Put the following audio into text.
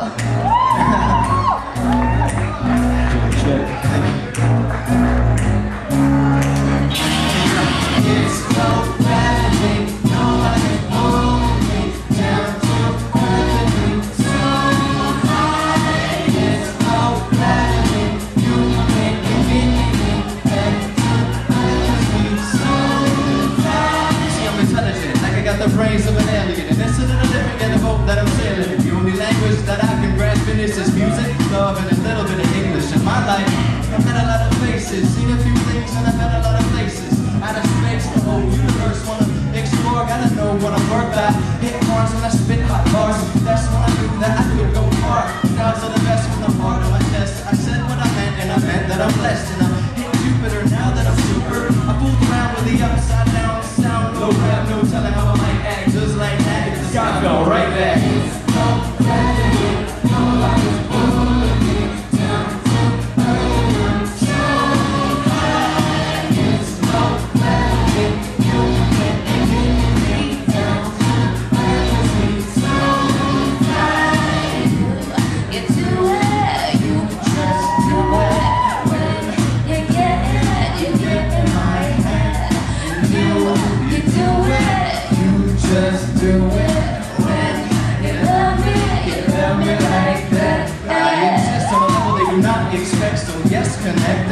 Wow. of an alien And that's another living in a boat that I'm sailing The only language that I can grasp in is this music, love, and a little bit of English in my life I've met a lot of places, seen a few things, and I've met a lot of places Out of space, the whole universe, wanna explore, gotta know what I'm worth at Hit Mars and I spit hot bars, that's when I knew that I could go far Styles are the best expects the yes connect